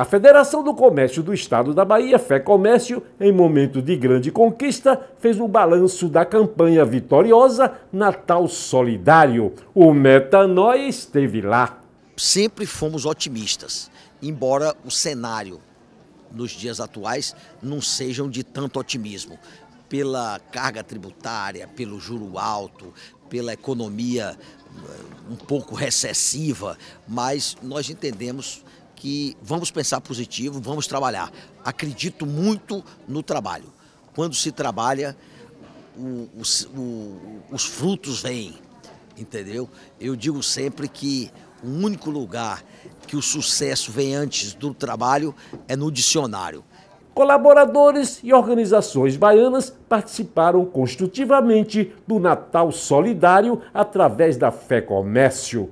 A Federação do Comércio do Estado da Bahia, Fé Comércio, em momento de grande conquista, fez um balanço da campanha vitoriosa Natal Solidário. O Metanoia esteve lá. Sempre fomos otimistas, embora o cenário nos dias atuais não sejam de tanto otimismo. Pela carga tributária, pelo juro alto, pela economia um pouco recessiva, mas nós entendemos que vamos pensar positivo, vamos trabalhar. Acredito muito no trabalho. Quando se trabalha, o, o, os frutos vêm, entendeu? Eu digo sempre que o único lugar que o sucesso vem antes do trabalho é no dicionário. Colaboradores e organizações baianas participaram construtivamente do Natal Solidário através da Fé Comércio.